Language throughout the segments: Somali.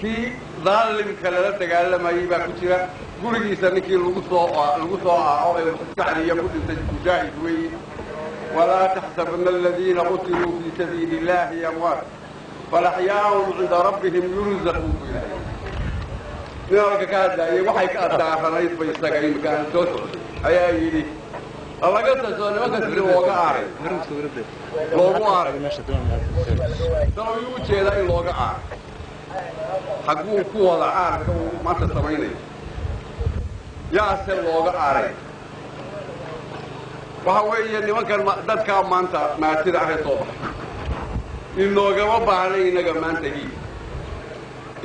kii daalimka lala dagaalamayay baa ku jira gurigiisa ninkii lagu soo lagu soo aaco ee maskaxdiiya ku dhintay mujaahid weeye qutiluu fii sabiili illahi amwaat bal axyaaun cinda rabbihim yurzaquun bu ilahay nin halka ka hadlaayay waxay ka addaaranayd ba isaga imika aan soo socday ayaa yidhi laga taso nimanka sida looga aaray loogu aaray salo yuu u jeedaa in looga aaray xagguu ku wada aarka uu maanta samaynayo yaase looga aaray waxa weeye nimankan dadkaa maanta maatida ahay soo baxay inoogama baahnay innaga maanta hiil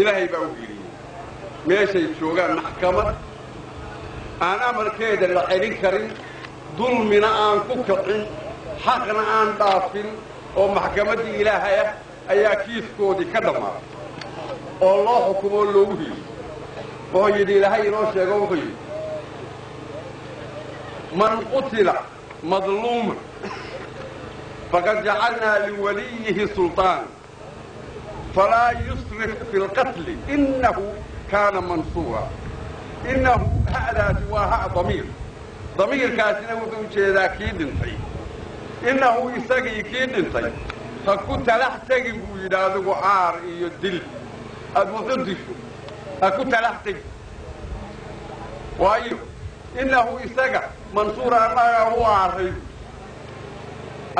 ilaahay baa u geliyey meeshay joogaan maxkamad. Aan amarkeeda la celin karin. Dulmina aan ku kicin. Xaqna aan dhaafin. Oo maxkamaddii ilaahay ah ayaa kiiskoodii ka dhammaaday oo loo xukumoo loogu hiliy wuxuu yidhi ilaahay inoo sheego wuxuu yidhi man qutila madluuman faqad jacalnaa liwaliyihi sulطaan falaa yusrif fi اlqatli inahu kaana mansuura inahu ha'daasi waa ha damiir damiirkaasina wuxuu jeedaa kii dhintay innahu isagii kii dhintay ha ku talax tegin buu yidhi adigu aar iyo dil ku innahu isaga mansuura annagaa u aaray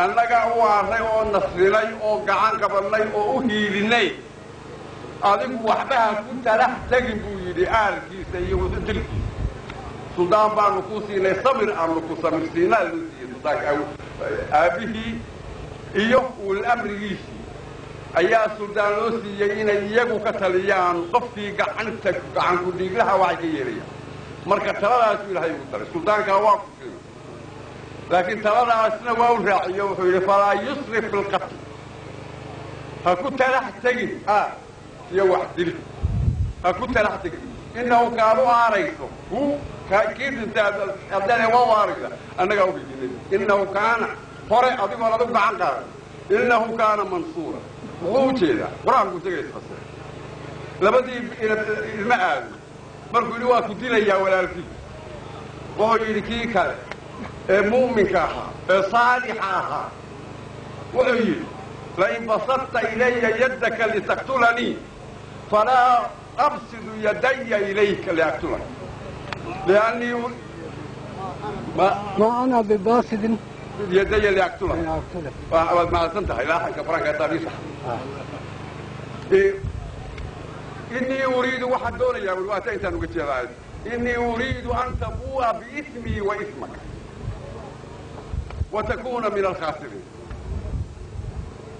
annagaa u aaray oo nasrinay oo gacan qabannay oo u hiilinay adigu waxba ha ku talax tegin buu yidhi aarkiisa iyo wuxu dilkiisa suldaan baanu ku siinay samir aanu ku samirsiinaa loo siiyey aabbihii iyo ulamrigiisii ayaa suldaan loo siiyey inay iyagu ka taliyaan qofkii gacanta gacanku dhiiglaha waxay ka yeelayaan marka taladaasu ilaahay ugu daray suldaankaa waa ku siinay laakiin taladaasna waa u raaciyo wuxuu yidhi falaa yusrif fi lqatl ha ku talax tegin aar iyo wax dil ha ku talax tegin inahu kaanu aarayso hu kii dhintay haddana waa aaraysa annagaa uhijinay inahu kaana hore adigoon adigu gacan qaadan inahu kaana mansuura muxuu u jeedaa qur-aanku isaga isfasira labadii ilma aado مركو لي واكو دينيا ولالكي وهو يركي كان مؤمنك أها صالحا وعيد لئن بسطت الي يدك لتقتلني فلا ابسط يدي اليك لاقتلك لاني ما ما أنا بباسد يدي لاقتلك لاقتلك ما اسمتها إلى حق فرانك تابيسه إني أريد واحد دول يا أبو الواتي أنت نقلت يا غاية إني أريد أن تبوء بإثمي وإثمك وتكون من الخاسرين.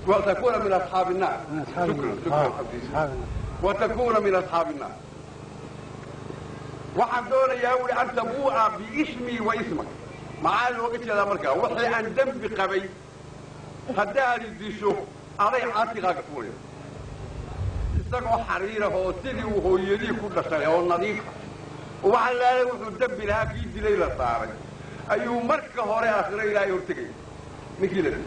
وتكون من أصحاب النار. شكرا شكرا وتكون من أصحاب النار. واحد دول يا أبو أن تبوء بإثمي وإثمك مع الوقت يا أمريكا وحي أن دم بقبي. هداري دي شوف علي عاتقك فوري isagoo xariirah oo sidii uu hooyadii ku dhashay oo nadiifa waxa laalay wuxuu dembi lahaa kii dilay la saaray. Ayuu marka hore aakhiro ilaahay hortegay ninkii la dilay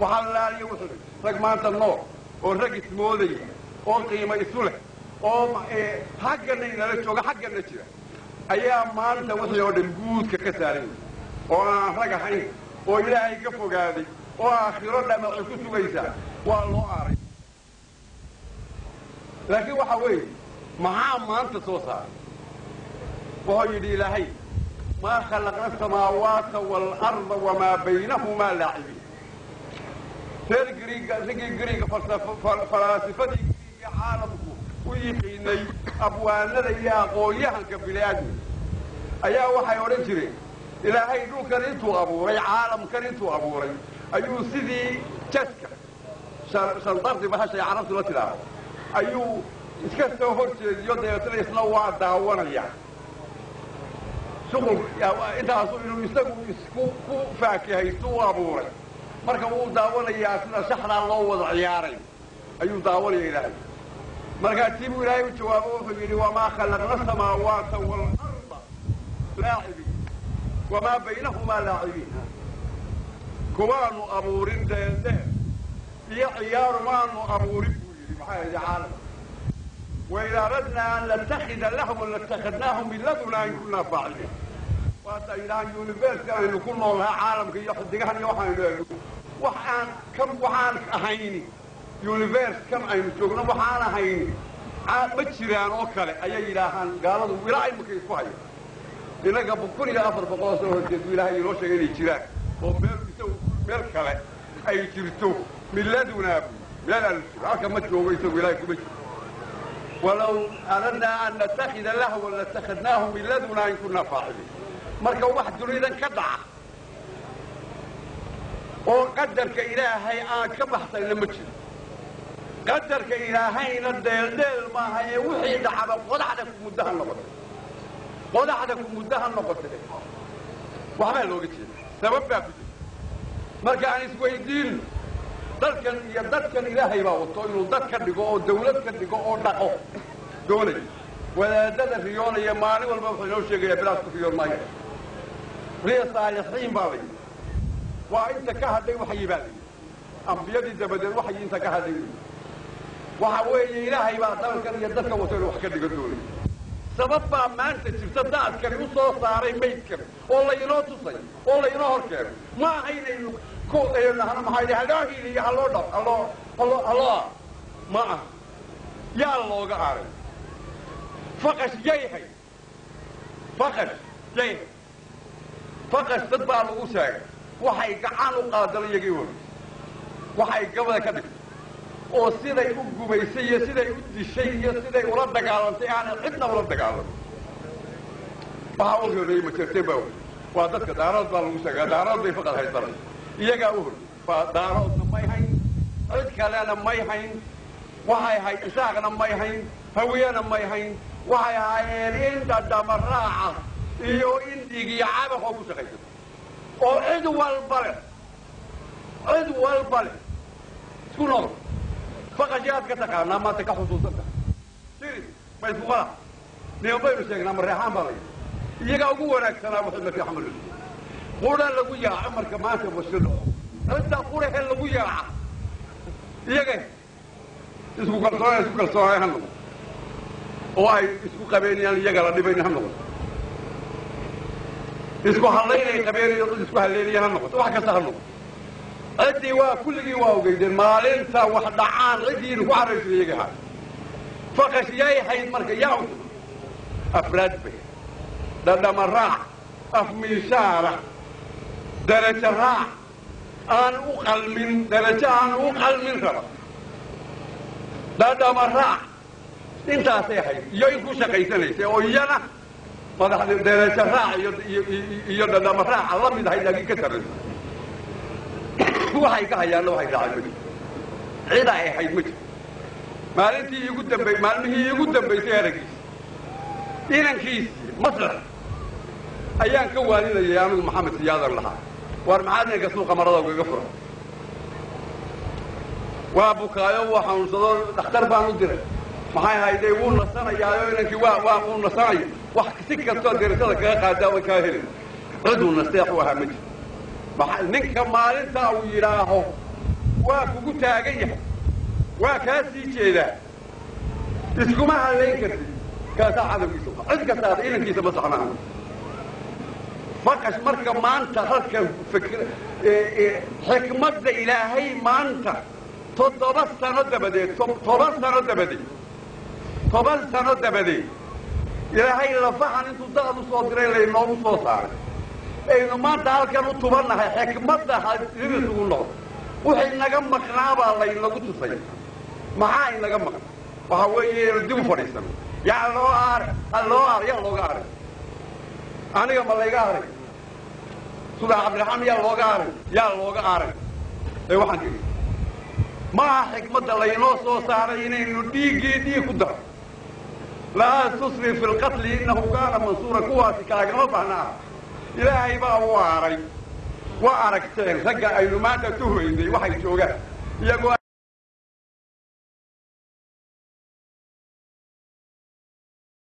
waxaa laaliya wuxuu rag maanta nool oo rag ismoodaya oo qiimo isu leh oo haggana inala jooga haggana jira. Ayaa maanta wixii oo dhan guudka ka saaran oo aan rag ahayn oo ilaahay ka fogaaday oo aakhiro dhamaci ku sugaysaa waa loo aaray لكن واحد وين؟ ما ما أنت صوصا وهو يدي لهي. ما خلق السماوات والأرض وما بينهما لعبي سير قريق سير قريق فلاسفة عالمك ويحيني أبوان لدي يا قويها كبلاد أيا وحي ورجري إلى هاي دو كريتو أبوري عالم كريتو أبوري أيو سيدي تشكا شنطرتي بها شي عرفت لك العالم ayuu iska soo hor jeediyo isna waa daawanaya. Shuqul intaasu inuu isagu isku ku faakihaysto u abuuray. Marka wuu daawanayaa sida shaxdaa loo wada ciyaaray. Ayuu daawanaya ilaahay. Markaasii buu ilaahay u jawaabo wuxuu yidhi wamaa khalaqna samaawaata waalarda laacibiin. Wamaa baynahumaa laacibiin. Kuwaanu abuurin deeldeel iyo ciyaaru maanu abuurin هذا عالم وإذا أردنا أن نتخذ لهم لاتخذناهم من لدنا إن كنا فاعلين وهذا إلى أن يونيفرسيتي أن كنا لها عالم كي يحدقها يوحنا وحان كم وحان أهيني يونيفرس كم أين جوجنا وحان أهيني ما jiraan oo kale ayay ilaahan gaaladu wilaay markay isku hayo inaga kun iyo afar boqol sano horjeed ilaahay inoo sheegay inay jiraan oo meel isagu meel kale ay jirto miladunaabu لا لا لا لا، الحكم مثل وبيت ولايك مثل ولو أردنا أن نتخذ له لاتخذناه من لدنا إن كنا فاعلين. مركب واحد دنيا كدعة وقدر كإلهي آن كبحت المجد قدر كإلهي ندير ندير ما هي وحي دعبا قد عدك مدها النقطة. قد عدك مدها النقطة. وحمل لو قلت سبب يا كتب مركب عن اسوه يدينه dalkan iyo dadkan ilaahay baa wato inuu dad ka dhigo oo dawlad ka dhigo oo dhaqo. Doonayo wadaadada riyoonaya maalin walba wuxuu inoo sheegayaa bilaas ku riyoon maayo riya saalixiin baa la yidhi. Waa inta ka hadhay waxyi baa la yidhi ambiyadii dabadeed waxyi inta ka hadhay waxa weeye ilaahay baa dalkan iyo dadka wato inuu wax ka dhigo doonay sabab baa maanta jirta daadkani u soo saaray maydkan oo laynoo tusay oo laynoo hor keenay ma aha inaynu maxaa haloo hiiliyo haloo dhab haloo haloo haloo ma aha. Yaa looga aray faqash yayhay faqash yayhay faqash dad baa lagu sheegay. Waxay gacan u qaadalo iyagii hor waxay gabada ka dhigtay oo siday u gubaysay iyo siday u dishay iyo siday ula dagaalantay aanay cidna ula dagaalan waxaa u horeeyey majerteen baa waa dadka daarood baa lagu sheegaa daarood bay faqad haysanay. Iyagaa u horey waa daaroodna may hayn cid kalena may hayn waxay hayd isaaqna may hayn hawiyena may hayn waxay ahaayeen in dhadhamaraaca iyo in dhiigiyo cabaq oo ku shaqaysata oo cid walba leh cid walba leh isku nool faqashaad ka taqaanaa maanta ka. Xusuusanta ma qala niman baynu sheegnaa mareexaan baa layidhi iyagaa ugu wanaagsanaa muxamedka axmed qura lagu yaaco marka maanta washado cidda qurahe lagu yaaca iyaga. Isku kalsoona isku kalsoonay ha noqo oo ay isku qabeenayaan iyaga la dhibayn ha noqoto isku hadlaynay qabeenayo cid isku halleynaya ha noqoto wax kasta ha noqoto ciddii waa kulligii waa ogeydeen maalinta wax dhacaan ciddiina ku caraysa iyaga ha faqash yay hayd marka yaa afraad bay. Dhadhama raac afmiishaara darajo raac. Aan u qalmin darajo aan u qalmin raba. Dhadhama raac. Intaasay ahayd iyo in ku shaqaysanaysay oo iyana madaxda darajo raac iyo dhadhama raaca la mid ahayd laakiin ka sarraysa waxay ka hayaanna waxay raacay ma jirto cid ay ahayd ma jirto maalintii iigu dambay maalmihii iigu dambaysay araggiisa inankiisii masar ayaan ka waaninayay anigu maxamed siyaadan lahaa. Waar maxaad ninka suuqa marada ugaga furan waa bukaayo wuu xanuunsado dhakhtar baan u diray. Maxay hayday wuu nasanayaayo inankii waa waa wuu nasanaya wax si kastoo derasada kaga qaadaa way kaa helin. Ciduu nasteex u ahaa ma maa ninka maalintaa uu yidhaaho waa kugu taagan yahay. Waa kaa sii jeedaa. Iskuma hadlayn kartid. Kaasaa cadawgiisa cid kastaada inankiisa ma saxnaa faqash marka maanta halkan fikr xikmadda ilaahay maanta toddoba sano dabadeed toban sano dabadeed toban sano dabadeed ilaahay lafahan intuu daqad u soo diray laynoogu soo saaray aynu maanta halkan u tubannahay xikmadda hadidis ugu noqdo wixii naga maqnaabaa laynagu tusay maxaa inaga maqan waxa weeye inu dib u fadhiisano yaa loo aare ha loo aar yaa looga aray aniga ma layga aray sudaa cabdiraxmaan yaa looga aray yaa looga aray ee waxaan tii maaha xikmadda laynoo soo saaray inaynu dhiiggii dhiig ku daro laa tusri fi lqatli innahu kaana mansuura kuwaasi kaagama bahna ah إلهي بقى واري. وأركتين. رجع أيلو ما تهويني وحي شوقة يقول